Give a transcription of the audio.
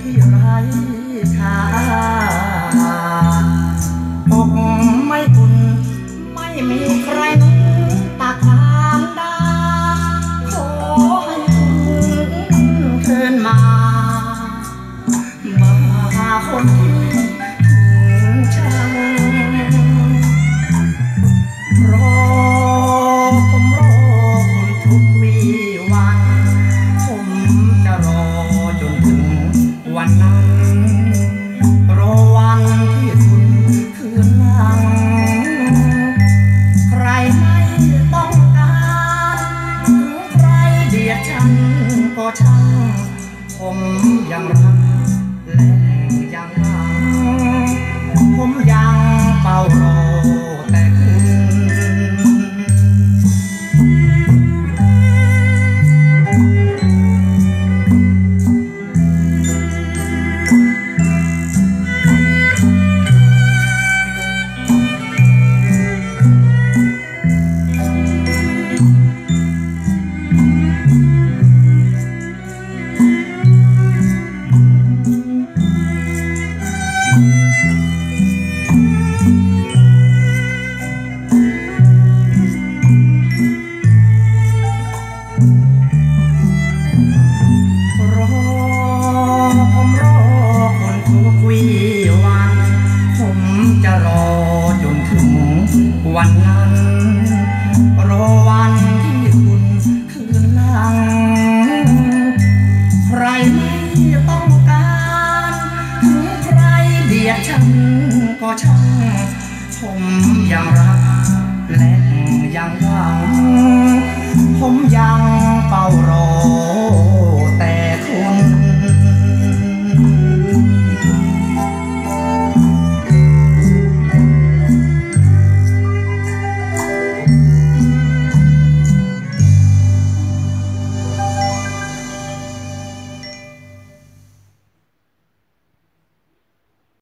ที่ไร้ค่าอกไม่คุณไม่มีใคร ผมยังรัก ยดฉันก็ช่างผมยังรักและยังหวัง